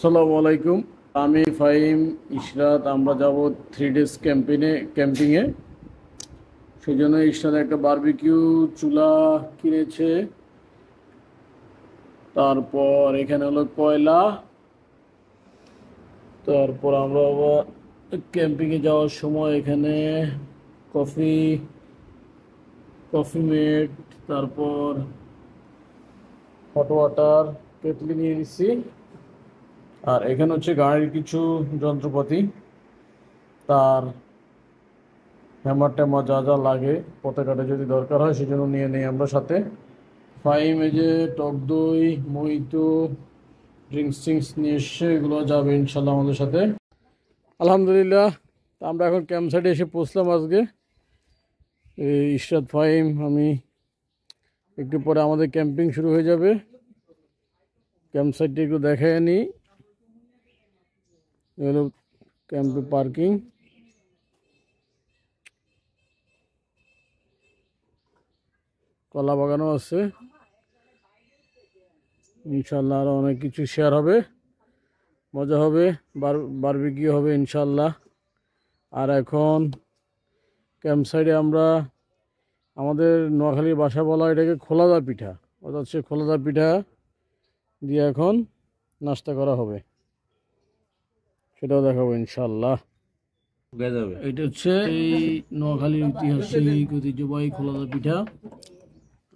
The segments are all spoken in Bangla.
আসসালামু আলাইকুম। আমি ফাহিম ইশরাত, আমরা যাব থ্রি ডেজ ক্যাম্পিনে ক্যাম্পিংয়ে। সেই জন্য ইশরাত একটা বারবিকিউ চুলা কিনেছে। তারপর এখানে হলো কয়লা। তারপর আমরা আবার ক্যাম্পিংয়ে যাওয়ার সময় এখানে কফি কফি মেট তারপর হট ওয়াটার কেটলি নিয়ে নিচ্ছি আর এখানে হচ্ছে গাড়ির কিছু যন্ত্রপাতি। তার হ্যামার ট্যামার যা যা লাগে পতাকাটা যদি দরকার হয়, সেজন্য নিয়ে নেই আমরা সাথে। ফাইম এই যে টক দই মহিতো ড্রিঙ্কস টিঙ্কস নিয়ে এসে এগুলো যাবে ইনশাল্লাহ আমাদের সাথে। আলহামদুলিল্লাহ আমরা এখন ক্যাম্প সাইডে এসে পৌঁছলাম আজকে। এই ইশরাত ফাহিম, আমি, একটু পরে আমাদের ক্যাম্পিং শুরু হয়ে যাবে। ক্যাম্প সাইডটা একটু দেখায় নিই হলো ক্যাম্পে পার্কিং। কলা বাগানও আছে। ইনশাল্লাহ আরও অনেক কিছু শেয়ার হবে। মজা হবে, বার বারবিকিউ হবে ইনশাল্লাহ আর এখন ক্যাম্প সাইডে আমরা আমাদের নোয়াখালীর বাসা বলা এটাকে খোলাদা পিঠা। অর্থাৎ সে খোলাদা পিঠা দিয়ে এখন নাস্তা করা হবে। সেটাও দেখাবো ইনশাল্লাহ এটা হচ্ছে এই নোয়াখালীর ঐতিহাসিক ঐতিহ্যবাহী খোলাদা পিঠা।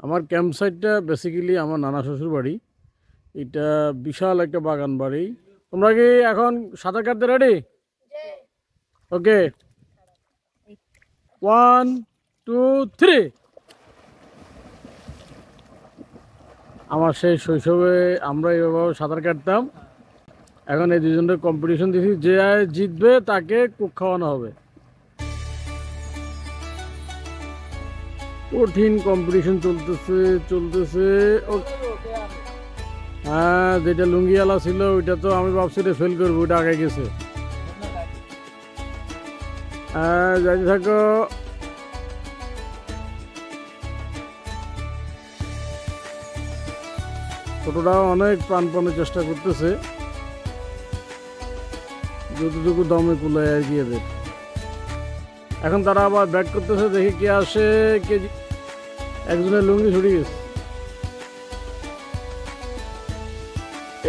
আমার ক্যাম্প সাইটটা বেসিক্যালি আমার নানা শ্বশুর বাড়ি। এটা বিশাল একটা বাগান বাড়ি। তোমরা কি এখন সাঁতার কাটতে ready okay one two three আমার সেই শৈশবে আমরা এইভাবে সাঁতার কাটতাম। এখন এই দুজনের কম্পিটিশন দিছি যে জিতবে তাকে কুক খাওয়ানো হবে। কঠিন কম্পিটিশন চলতেছে চলতেছে। হ্যাঁ যেটা লুঙ্গিওয়ালা ছিল, ওইটা তো আমি ভাবছি ফেল করব, ওইটা আগে গেছে। হ্যাঁ থাকো। ছোটটাও অনেক প্রাণপণের চেষ্টা করতেছে। যতটুকু দমে কুলায় আর কি এদের। এখন তারা আবার ব্যাট করতেছে, দেখি কে আসে, কে একজনের লুঙ্গি ছুটে গেছে।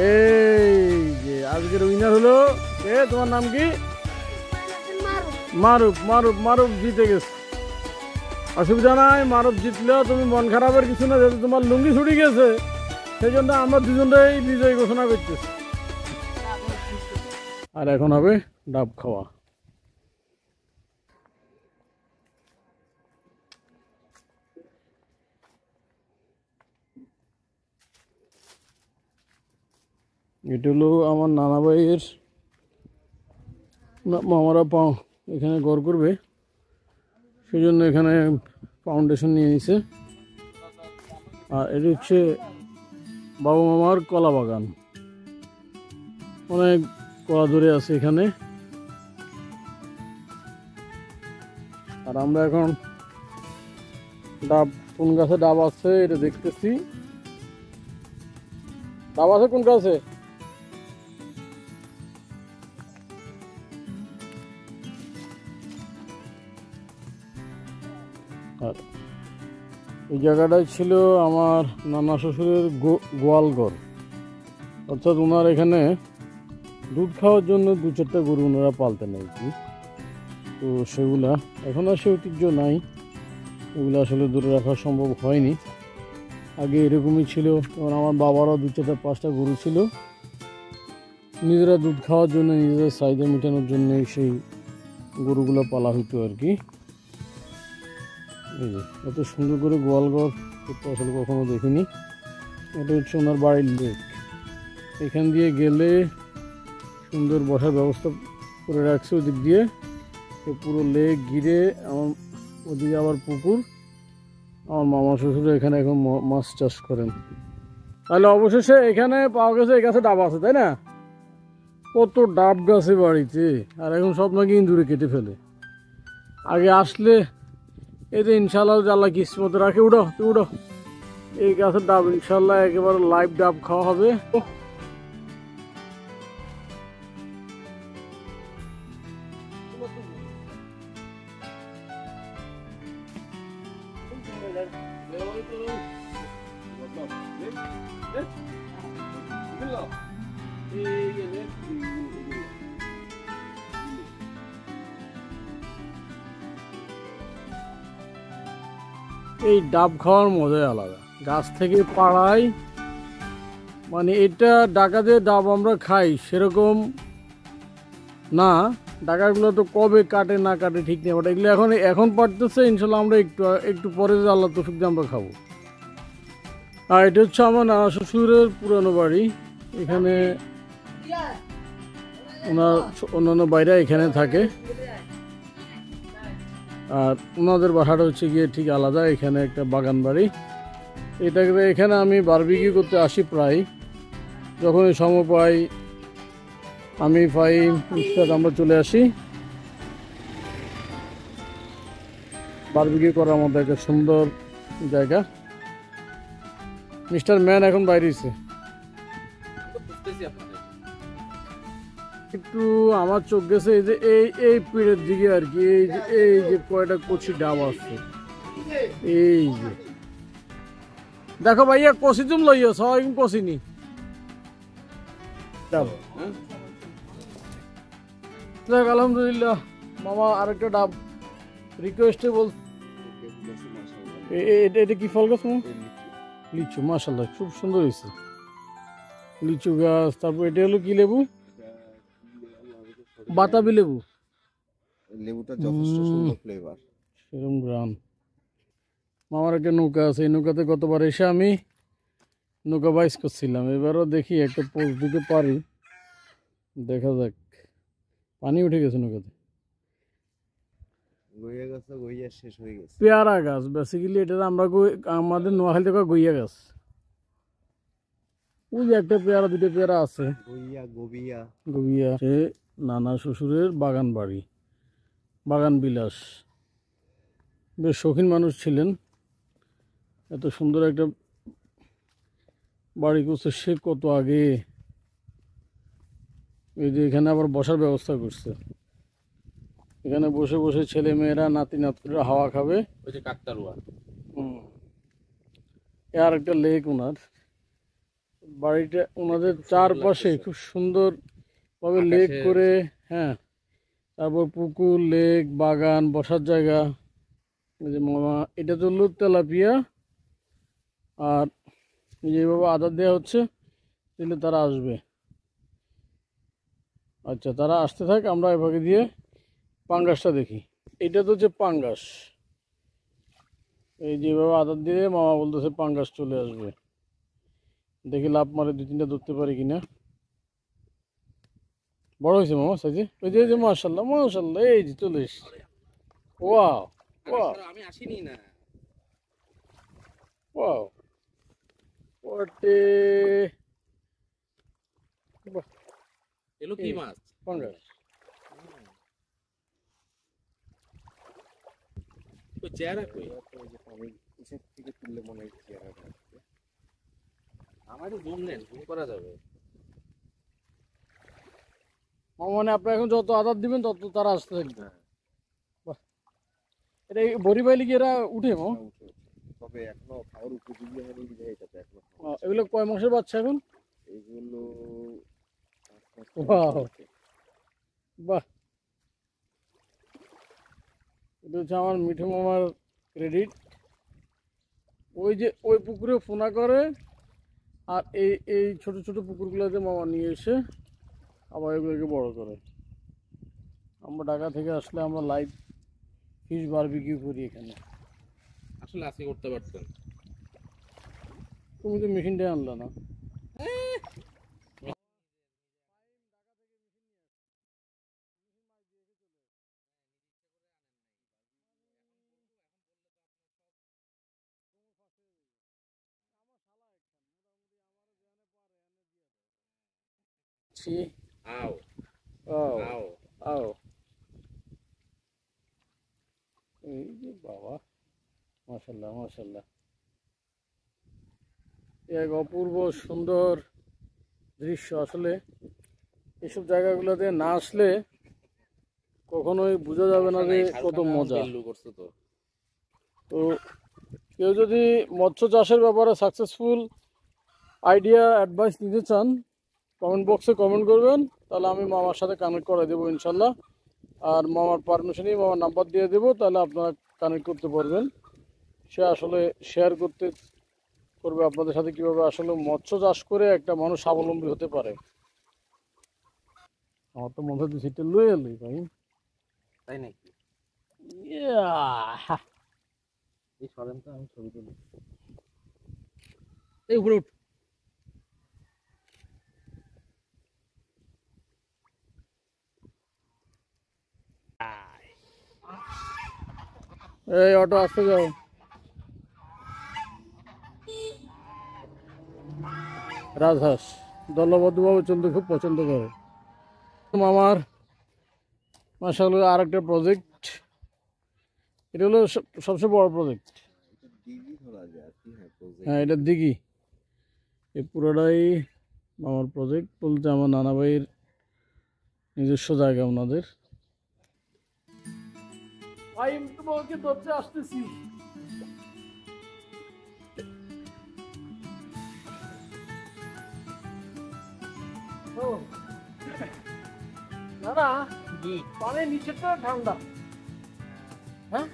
এই যে, আজকের উইনার হলো কে? তোমার নাম কি? মারুফ মারুফ মারুফ জিতে গেছে। অসুবিধা নাই, মারুফ জিতলেও তুমি মন খারাপের কিছু না, যেহেতু তোমার লুঙ্গি ছুটে গেছে সেই জন্য আমরা দুজনেই বিজয়ী ঘোষণা করতেছি। আর এখন হবে ডাব খাওয়া। এটা হলো আমার নানা ভাইয়ের মামারা পাও, এখানে গড় করবে। সেই জন্য এখানে ফাউন্ডেশন নিয়ে নিছে। আর এটা হচ্ছে বাবা মামার কলা বাগান। অনেক কলা ধরে আছে এখানে। আর আমরা এখন ডাব, কোন গাছে ডাব আছে এটা দেখতেছি। ডাব আছে কোন গাছে? আর এই জায়গাটাই ছিল আমার নানা শ্বশুরের গোয়ালঘর। অর্থাৎ ওনার এখানে দুধ খাওয়ার জন্য দু চারটা গরু ওনারা পালতেন আর কি। তো সেগুলা এখন আর সে ঐতিহ্য নাই। এগুলো আসলে দূরে রাখা সম্ভব হয়নি। আগে এরকমই ছিল যেমন আমার বাবারও দু চারটা, পাঁচটা গরু ছিল। নিজেরা দুধ খাওয়ার জন্য, নিজেদের চাহিদা মেটানোর জন্য সেই গরুগুলো পালা হইতো আর কি। এই যে, এত সুন্দর করে গোয়ালঘর করতে আসলে কখনো দেখিনি। এটা হচ্ছে ওনার বাড়ির লেক। এখান দিয়ে গেলে সুন্দর বসার ব্যবস্থা করে রাখছে ওদিক দিয়ে। এ পুরো লেক ঘিরে আমার ওদিকে আবার পুকুর। আমার মামা শ্বশুর এখানে এখন মাছ চাষ করেন। তাহলে অবশেষে এখানে পাওয়া গেছে, এই গাছে ডাব আছে, তাই না? কত ডাব গাছে বাড়িতে। আর এখন সব নাকি ইন্দুরে কেটে ফেলে। আগে আসলে যে ইনশাল্লাহ আল্লাহ কিসমত রাখে উঠো তুই উঠো এই গাছের ডাব ইনশাল্লাহ একেবারে লাইভ ডাব খাওয়া হবে। এই ডাব খাওয়ার মজাই আলাদা। গাছ থেকে পাড়াই মানে এটা ডাকাতে ডাব আমরা খাই, সেরকম না। ডাকাগুলো তো কবে কাটে না কাটে ঠিক নেই বাট এগুলো এখন এখন পারতেছে ইনশাল্লাহ আমরা একটু একটু পরে যে আল্লাহ তফিক দিয়ে আমরা খাব। আর এটা হচ্ছে আমার নানা শ্বশুরের পুরানো বাড়ি। এখানে ওনার অন্যান্য বাইরে এখানে থাকে। আর ওনাদের বাসাটা হচ্ছে গিয়ে ঠিক আলাদা, এখানে একটা বাগান বাড়ি। এটাকে এখানে আমি বারবিকিউ করতে আসি প্রায়। যখনই সময় পাই আমি পাই ইনস্টার আমরা চলে আসি। বারবিকিউ করার মধ্যে একটা সুন্দর জায়গা। মিস্টার ম্যান এখন বাইরে একটু আমার চোখ গেছে, এই যে এই এই পিড়ের দিকে আর কি, এই যে এই যে কয়টা কচি ডাব আছে। এই যে। দেখো ভাইয়া কষি তুমি লইও সবাই কষিনি ডাব। দেখ আলহামদুলিল্লাহ। মামা আরেকটা ডাব। রিকোয়েস্টে বল এটা কি ফল গাছ মামা? লিচু। মাশাল্লাহ খুব সুন্দর হয়েছে। লিচু গাছ তারপর এটা হলো কি লেবু? বাতাবি লেবু। লেবুটা যথেষ্ট সুন্দর ফ্লেভার সেরকম গ্রাম। মামার একটা নৌকা আছে এই নৌকাতে গতবার এসে আমি নৌকা বাইস করছিলাম। এবারও দেখি একটা পোস্ট দিতে পারি। দেখা যাক। পানি উঠে গেছে নৌকাতে। গইয়া গাছ গইয়া শেষ হয়ে গেছে। পেয়ারা গাছ বেসিক্যালি এটা আমরা আমাদের নোয়াখালী থেকে গইয়া গাছ? ওই যে একটা পেয়ারা দুটো পেয়ারা আছে। গইয়া গবিয়া। গবিয়া সে নানা শ্বশুরের বাগান বাড়ি বাগান বিলাস। বেশ শৌখিন মানুষ ছিলেন। এত সুন্দর একটা বাড়ি করছে সে কত আগে এই যে এখানে আবার বসার ব্যবস্থা করছে। এখানে বসে বসে ছেলে মেয়েরা নাতি নাতকুরা হাওয়া খাবে। ওই যে কাকতারুয়া হুম। আর একটা লেক ওনার বাড়িটা ওনাদের চারপাশে খুব সুন্দর ভাবে লেক করে হ্যাঁ। তারপর পুকুর লেক বাগান বসার জায়গা। এই যে মামা এটা তো তেলাপিয়া। আর যেভাবে আদার দেওয়া হচ্ছে তাহলে তারা আসবে। আচ্ছা তারা আসতে থাক, আমরা এভাবে দিয়ে পাঙ্গাসটা দেখি। এটা তো হচ্ছে পাঙ্গাস। এই যেভাবে আদার দিয়ে মামা বলতেছে পাঙ্গাস চলে আসবে। দেখি লাভ মারে দু তিনটা ধরতে পারি কিনা। বড় হয়েছে মামা সাইজে ওই যে যে মার্শাল্লাহ মার্শাল্লাহ এই যে চলে এসছে। ওয়াও আমি আসিনি না ওয়াও ওটে এলো কি মাছ? চেহারা কই? থেকে তুললে মনে হয় চেহারাটা আমারও জুম নেন জুম করা যাবে। মামা মানে আপনার এখন যত আদার দিবেন তত তারা আসতে থাকবে। বাহ। এটা এই বড়ি বাইলে কি এরা উঠে উঠে। তবে এখনও খাওয়ার উপযোগী হয়নি বিধায় এটাতে এখনও এগুলো কয় মাসের বাচ্চা এখন? এইগুলো আস্তে আস্তে Wow. হচ্ছে। বাহ এটা হচ্ছে আমার মিঠু মামার ক্রেডিট ওই যে ওই পুকুরে ফোনা করে আর এই এই ছোট ছোট পুকুরগুলোতে মামা নিয়ে এসে আবার এগুলোকে বড় করে। আমরা ঢাকা থেকে আসলে আমরা লাইভ ফিশ বারবিকিউ করি এখানে। আসলে আজকে করতে পারতেন। তুমি তো মেশিনটা আনলা না। ছি আও ও আও আও এই যে বাবা মাশাল্লাহ মাশাল্লাহ এক অপূর্ব সুন্দর দৃশ্য আসলে। এসব জায়গাগুলোতে না আসলে কখনোই বোঝা যাবে না যে কত মজা। করছে তো। তো কেউ যদি মৎস্য চাষের ব্যাপারে সাকসেসফুল আইডিয়া অ্যাডভাইস নিতে চান কমেন্ট বক্সে কমেন্ট করবেন তাহলে আমি মামার সাথে কানেক্ট করে দেবো ইনশাল্লাহ। আর মামার পারমিশনই মামার নাম্বার দিয়ে দেবো তাহলে আপনারা কানেক্ট করতে পারবেন। সে আসলে শেয়ার করতে করবে আপনাদের সাথে কীভাবে আসলে মৎস্য চাষ করে একটা মানুষ স্বাবলম্বী হতে পারে। আমার তো মনে হচ্ছে সিটে লয়ে এলি ভাই। তাই নাকি. এই সরেন তো আমি ছবি তুলি। এই উপরে উঠ। এই অটো আসতে যাও রাজহাঁস দলবদ্ধভাবে চলতে খুব পছন্দ করে। আমার মাসাল্লাহ আর একটা প্রজেক্ট এটা হলো সব- সবচেয়ে বড় প্রজেক্ট হ্যাঁ এটা দিঘি। এই পুরোটাই আমার প্রজেক্ট বলতে আমার নানা ভাইয়ের নিজস্ব জায়গা ওনাদের। ভাই তোমাকে ধরতে আসতেছি। না পানির নিচেটা ঠান্ডা। হ্যাঁ?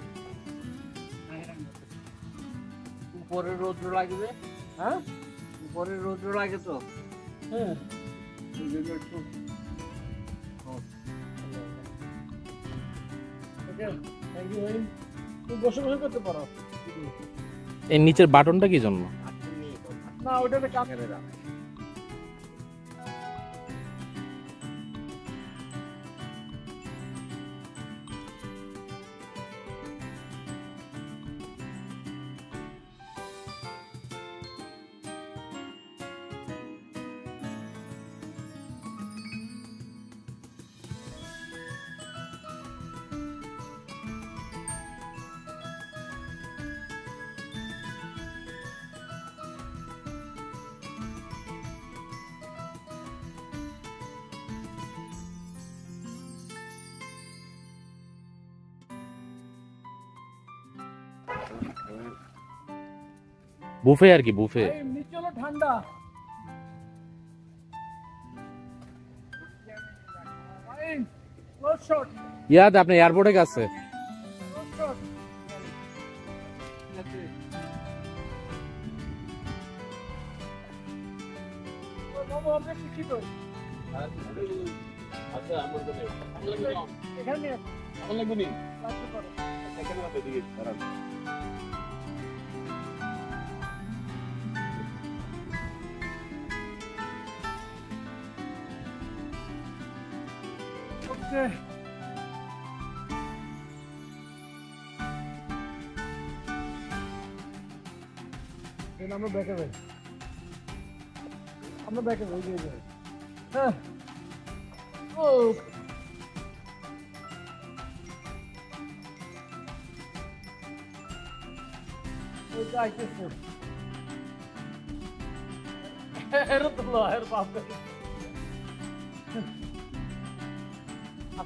উপরে রৌদ্র লাগবে। হ্যাঁ? উপরে রৌদ্র লাগে তো। হ্যাঁ। একটু তুমি বসে বসে করতে পারো। এই নিচের বাটনটা কি জন্য? না ওইটাতে কাজ বুফে আর কি বুফে। ঠান্ডা। ইয়াদ আপনি এয়ারপোর্টে গেছে। এখানে নিয়ে আসো। লাগতে পারে ওকে দেন আমরা ব্যাকে যাই আমরা ব্যাকে যাই যাই যাই হ্যাঁ ও ওই তো আইতেছে এর তো এর বাপ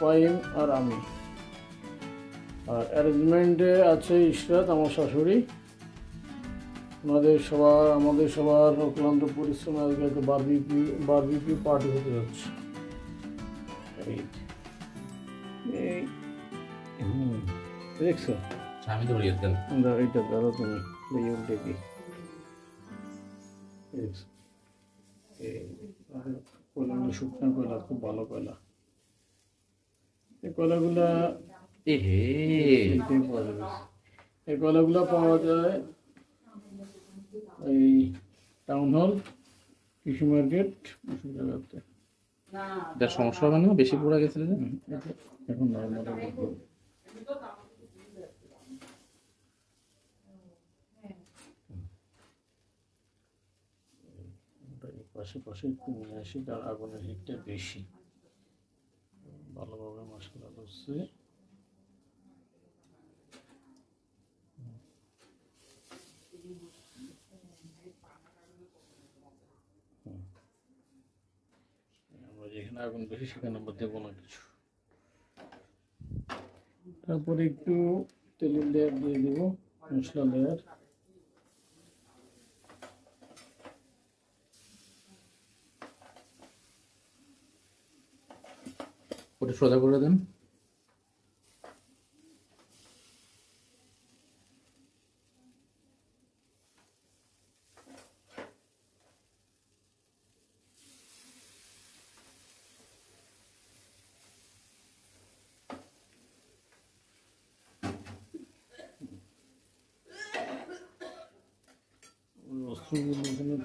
ফাইম আর আমি আর অ্যারেঞ্জমেন্টে আছে ইশরাত আমার শাশুড়ি ওনাদের সবার আমাদের সবার অক্লান্ত পরিশ্রম আজকে একটা বারবিকিউ বারবিকিউ পার্টি হতে যাচ্ছে এই এই হুম দেখছ আমি ধরিয়ে দেন দাও এইটা ধরো তুমি এই উল্টে কি শুকনো কয়লা খুব ভালো কয়লা এই যাবে। এই কয়লাগুলো পাওয়া যায় এই টাউন হল কৃষি মার্কেট এটা সমস্যা হবে না বেশি পোড়া গেছে যে? এখন নর্মাল পাশে পাশে একটু নিয়ে আসি কারণ আগুনের হিটটা বেশি ভালোভাবে মশলা করছে আমরা যেখানে বেশি কিছু। তারপরে একটু তেলের লেয়ার দিয়ে দেবো, মশলা লেয়ার ওটা সোজা করে দেন। অস্ত্রগুলো এখানে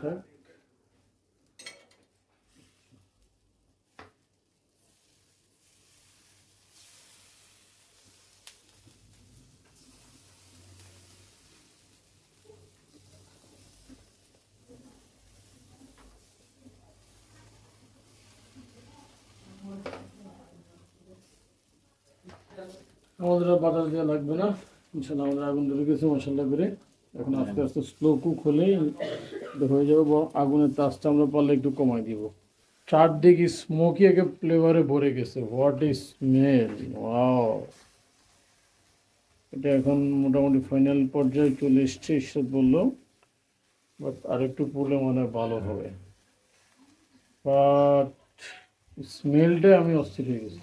আমাদের দেওয়া লাগবে না। ইনশাল্লাহ আমাদের আগুন ধরে গেছে মশাল্লা করে। এখন আস্তে আস্তে স্লো কুক হলেই হয়ে যাবে আগুনের তাসটা আমরা পারলে একটু কমাই দিব। চার চারদিকে স্মোকি একে ফ্লেভারে ভরে গেছে। হোয়াট ইজ স্মেল এটা এখন মোটামুটি ফাইনাল পর্যায়ে চলে এসছে ঈশ্বর বলল। বাট আরেকটু পড়লে মনে হয় ভালো হবে। বাট স্মেলটা আমি অস্থির হয়ে গেছি।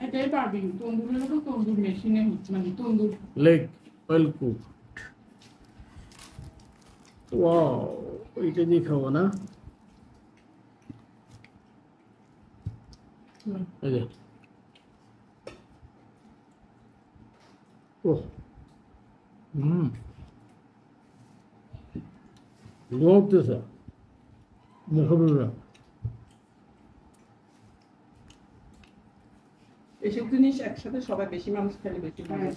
এটাই পারবি তন্দুরের মতো তন্দুর মেশিনে হচ্ছে মানে tandoor leg well cook wow ওইটা দিয়ে খাব না এই যে ওহ হুম লোকতেছে মুখবিরা এইসব জিনিস একসাথে সবাই বেশি মানুষ খেলে বেশি মানুষ